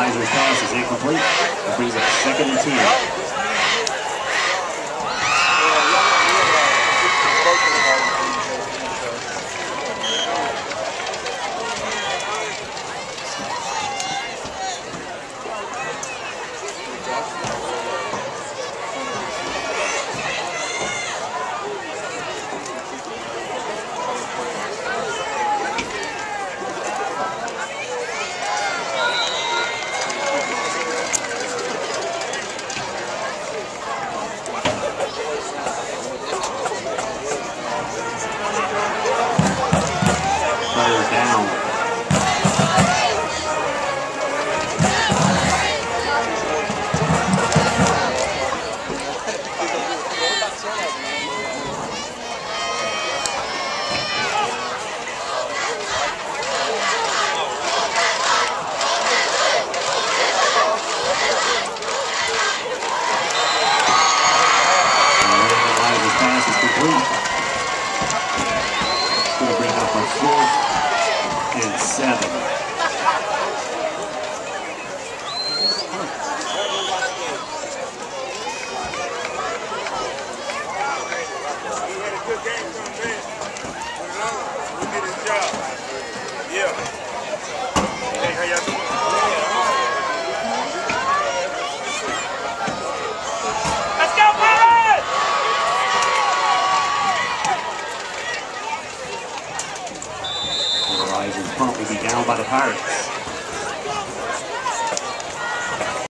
Leiser's pass is incomplete. That brings up second and two. Going to bring up a fourth and seven. He had a good game coming back. The Elijah's punt be down by the Pirates.